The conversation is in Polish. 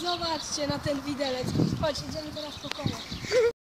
Zobaczcie na ten widelec. Chodź, idziemy teraz po koło.